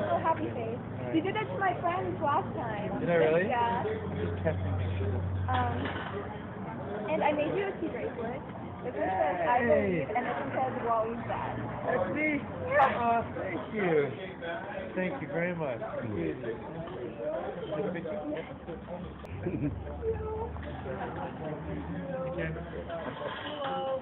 Little happy face. You did that to my friends last time. Did I really? Yeah. Um, and I made you a tea bracelet. This one says I believe, and this one says we're. That's me. Oh, thank you. Thank you very much. Hello.